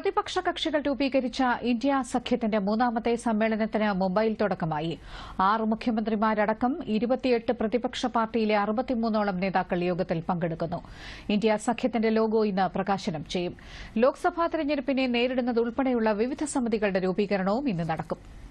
പ്രതിപക്ഷ കക്ഷികൾ രൂപീകരിച്ച ഇന്ത്യ സഖ്യത്തിന്റെ മൂന്നാമത്തെ സമ്മേളനത്തിന് മുംബൈയിൽ തുടക്കമായി. ആറ് മുഖ്യമന്ത്രിമാരടക്കം ഇരുപത്തിയെട്ട് പ്രതിപക്ഷ പാർട്ടിയിലെ അറുപത്തിമൂന്നോളം നേതാക്കൾ യോഗത്തിൽ പങ്കെടുക്കുന്നു. ഇന്ത്യ സഖ്യത്തിന്റെ ലോഗോ ഇന്ന് പ്രകാശനം ചെയ്യും. ലോക്സഭാ തെരഞ്ഞെടുപ്പിനെ നേരിടുന്നതുൾപ്പെടെയുള്ള വിവിധ സമിതികളുടെ രൂപീകരണവും ഇന്ന് നടക്കും.